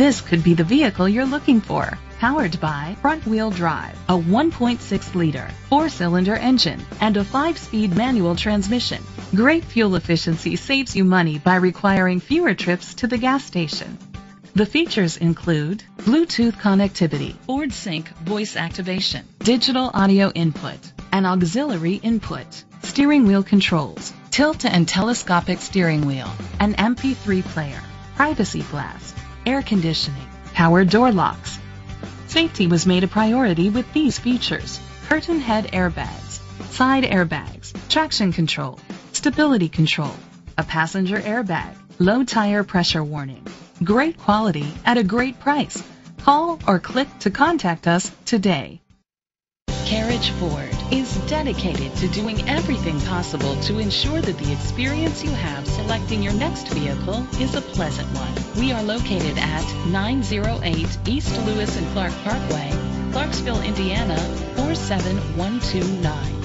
This could be the vehicle you're looking for. Powered by front-wheel drive, a 1.6-liter four-cylinder engine, and a five-speed manual transmission. Great fuel efficiency saves you money by requiring fewer trips to the gas station. The features include Bluetooth connectivity, Ford Sync voice activation, digital audio input, an auxiliary input, steering wheel controls, tilt and telescopic steering wheel, an MP3 player, privacy glass, air conditioning, power door locks. Safety was made a priority with these features. Curtain head airbags, side airbags, traction control, stability control, a passenger airbag, low tire pressure warning. Great quality at a great price. Call or click to contact us today. Carriage Ford is dedicated to doing everything possible to ensure that the experience you have selecting your next vehicle is a pleasant one. We are located at 908 East Lewis and Clark Parkway, Clarksville, Indiana 47129.